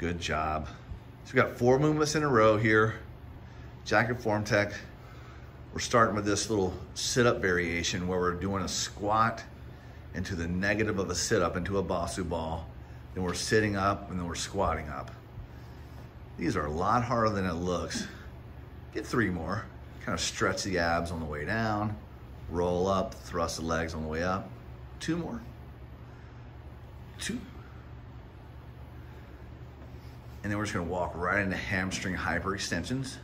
Good job. So we got four movements in a row here. Jacket Form Tech. We're starting with this little sit-up variation where we're doing a squat into the negative of a sit-up into a Bosu ball. Then we're sitting up and then we're squatting up. These are a lot harder than it looks. Get three more. Kind of stretch the abs on the way down, roll up, thrust the legs on the way up. Two more. Two. And then we're just gonna walk right into hamstring hyperextensions.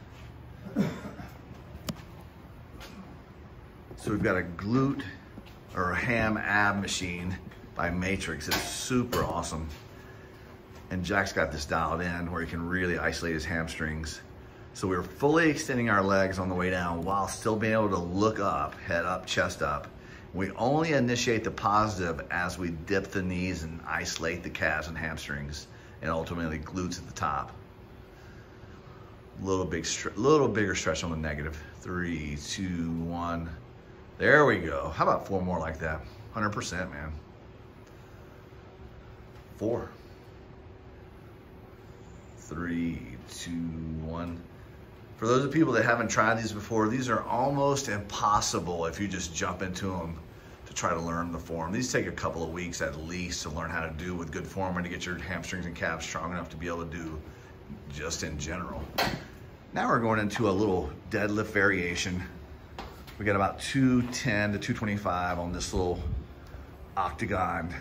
So we've got a glute or a ham ab machine by Matrix. It's super awesome. And Jack's got this dialed in where he can really isolate his hamstrings. So we're fully extending our legs on the way down while still being able to look up, head up, chest up. We only initiate the positive as we dip the knees and isolate the calves and hamstrings and ultimately glutes at the top. Little big, little bigger stretch on the negative. Three, two, one. There we go. How about four more like that? 100%, man. Four. Three, two, one. For those of people that haven't tried these before, these are almost impossible if you just jump into them to try to learn the form. These take a couple of weeks at least to learn how to do with good form and to get your hamstrings and calves strong enough to be able to do just in general. Now we're going into a little deadlift variation. We got about 210 to 225 on this little octagon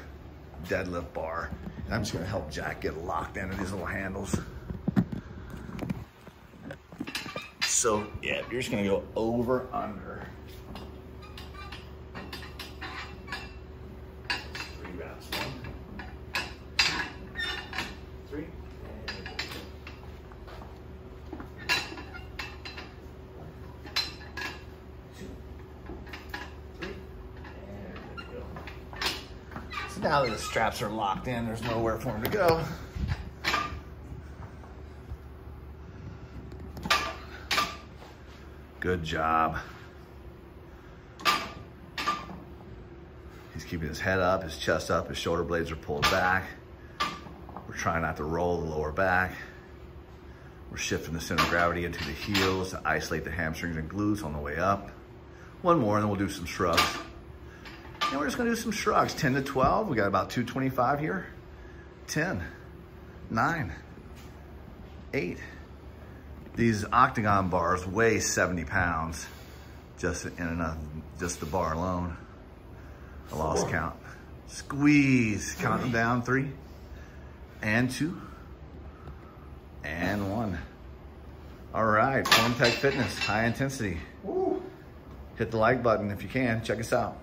deadlift bar. And I'm just gonna help Jack get locked into these little handles. So yeah, you're just gonna go over, under. Rounds, one, three, So now that the straps are locked in, there's nowhere for him to go. Good job. He's keeping his head up, his chest up, his shoulder blades are pulled back. We're trying not to roll the lower back. We're shifting the center of gravity into the heels to isolate the hamstrings and glutes on the way up. One more and then we'll do some shrugs. And we're just gonna do some shrugs, 10 to 12. We got about 225 here. 10, nine, eight. These octagon bars weigh 70 pounds just in enough, just the bar alone. I lost count. Squeeze, count them down, three, and two, and one. All right, Form Tech Fitness, high intensity. Hit the like button if you can, check us out.